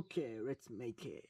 Okay, let's make it.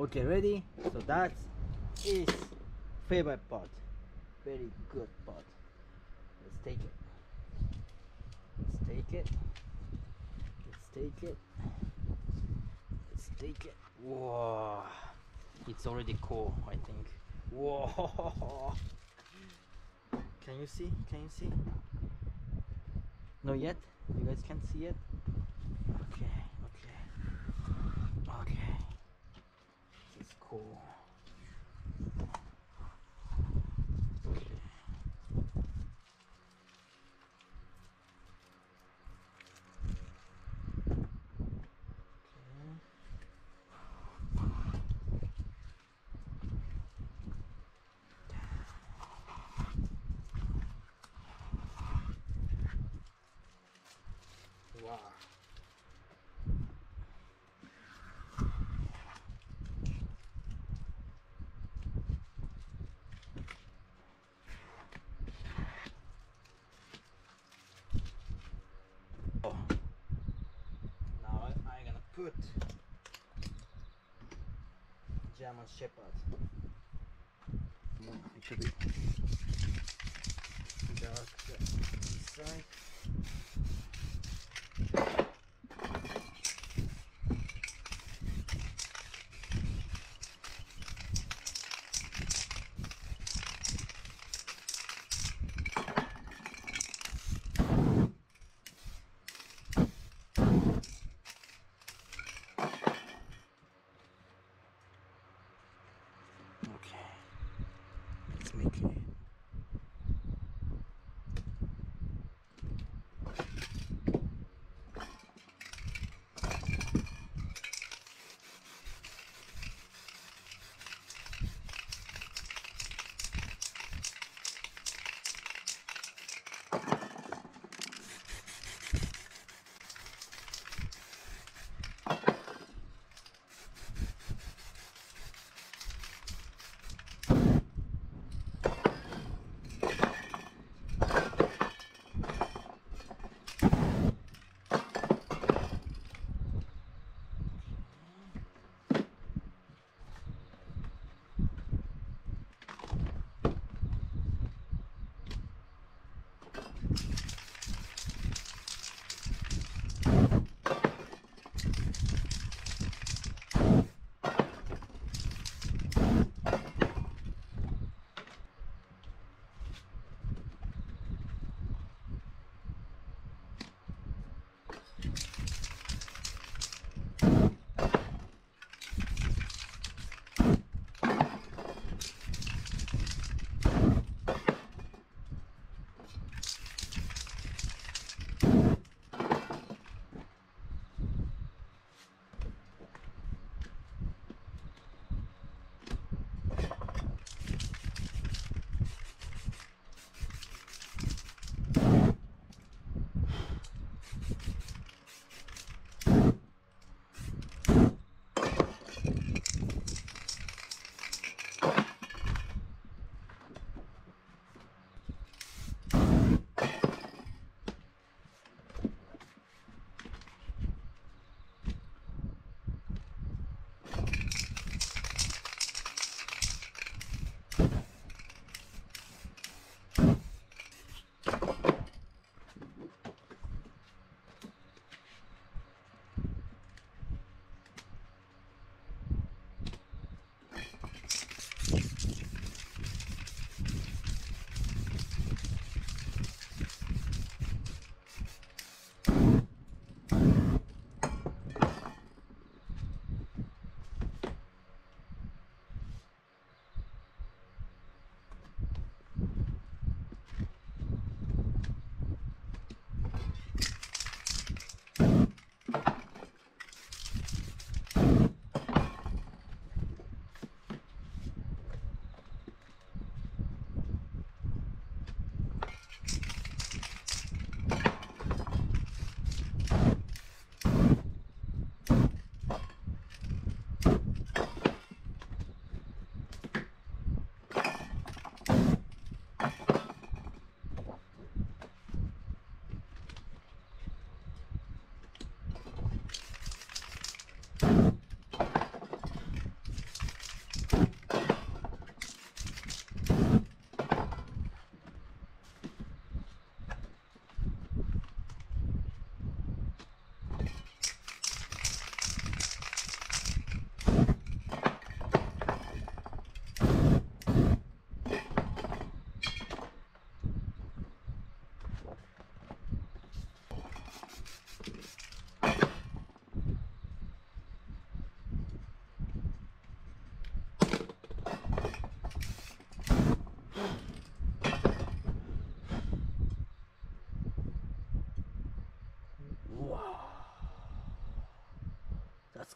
Okay, ready? So that is favorite part. Very good part. Let's take it. Let's take it. Let's take it. Let's take it. Whoa. It's already cool, I think. Whoa. Can you see? Can you see? No yet? You guys can't see it? Okay, okay. Okay. Cool. Okay. Okay. Wow. Oh. Now I, Put German Shepherd. No, actually, dark side.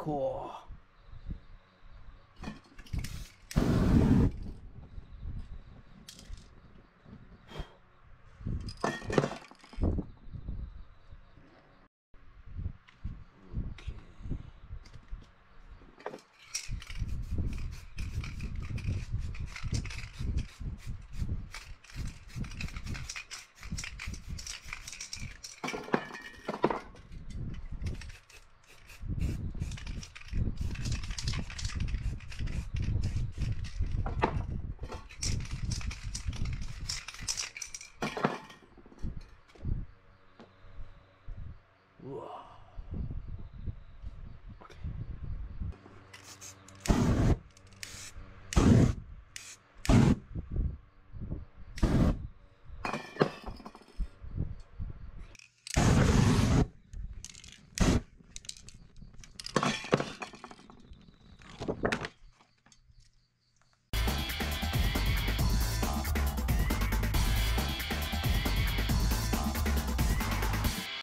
Cool.